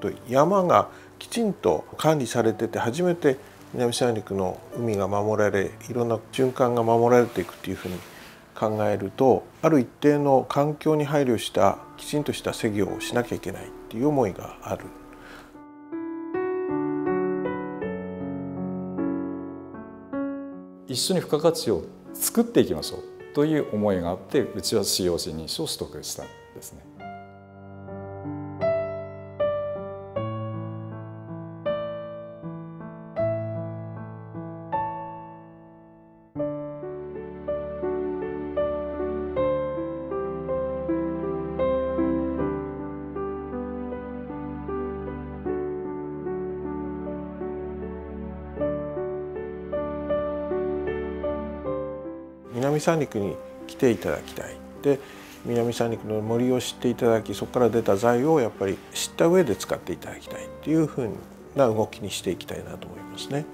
と山がきちんと管理されてて初めて南三陸の海が守られいろんな循環が守られていくっていうふうに考えるとある一定の環境に配慮したきちんとした施業をしなきゃいけないっていう思いがある。一緒に付加価値を作っていきましょうという思いがあってうちは COC 認証を取得したんですね。南三陸に来ていただきたいで南三陸の森を知っていただきそこから出た材をやっぱり知った上で使っていただきたいっていうふうな動きにしていきたいなと思いますね。